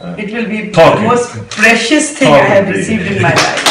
Uh, it will be the most precious thing I have received in my life.